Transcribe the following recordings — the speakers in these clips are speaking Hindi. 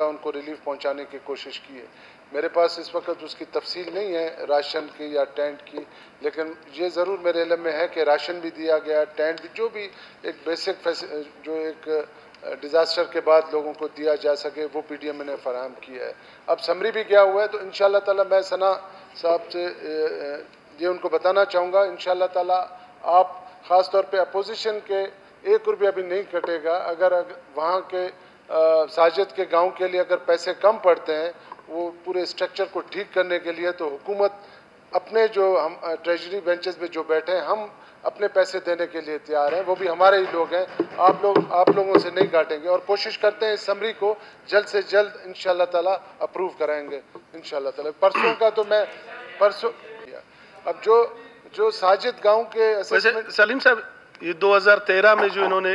उनको रिलीफ पहुँचाने की कोशिश की है। मेरे पास इस वक्त उसकी तफसील नहीं है राशन की या टेंट की लेकिन ये ज़रूर मेरे इलम में है कि राशन भी दिया गया टेंट भी जो भी एक बेसिक जो एक डिज़ास्टर के बाद लोगों को दिया जा सके वो पी डी एम ने फराहम किया है। अब समरी भी गया हुआ है तो इन ताला मैं सना साहब से ये उनको बताना चाहूँगा। इन ताला आप ख़ास तौर पे अपोजिशन के एक रुपया भी नहीं कटेगा अगर, अगर वहाँ के साजिद के गाँव के लिए अगर पैसे कम पड़ते हैं वो पूरे स्ट्रक्चर को ठीक करने के लिए तो हुकूमत अपने जो हम ट्रेजरी बेंचेस में जो बैठे हैं हम अपने पैसे देने के लिए तैयार हैं। वो भी हमारे ही लोग हैं। आप लोग आप लोगों से नहीं काटेंगे और कोशिश करते हैं इस समरी को जल्द से जल्द इन ताला अप्रूव कराएँगे। इन ताला। परसों का तो मैं परसों अब जो जो साजिद गाँव के सलीम साहब ये 2013 में जो इन्होंने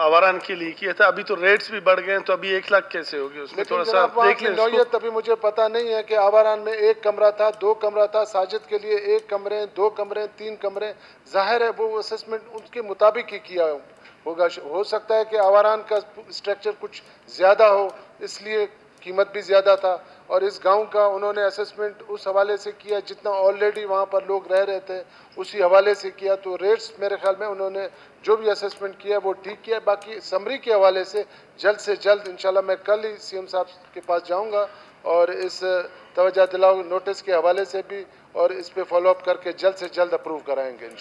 आवारान के लिए किया था अभी तो रेट्स भी बढ़ गए तो अभी एक लाख कैसे हो होगी उसमें? थोड़ा सा देख लें नौयत अभी मुझे पता नहीं है कि आवारान में एक कमरा था दो कमरा था साजिद के लिए एक कमरे दो कमरे तीन कमरे ज़ाहिर है वो असेसमेंट उनके मुताबिक ही किया होगा। हो सकता है कि आवारान का स्ट्रक्चर कुछ ज़्यादा हो इसलिए कीमत भी ज़्यादा था। और इस गाँव का उन्होंने असेसमेंट उस हवाले से किया जितना ऑलरेडी वहाँ पर लोग रह रहे थे उसी हवाले से किया। तो रेट्स मेरे ख्याल में उन्होंने जो भी असेसमेंट किया वो ठीक किया। बाकी समरी के हवाले से जल्द से जल्द इंशाल्लाह मैं कल ही सीएम साहब के पास जाऊँगा और इस तवज्जा दिलाओ नोटिस के हवाले से भी और इस पर फॉलोअप करके जल्द से जल्द अप्रूव कराएँगे इन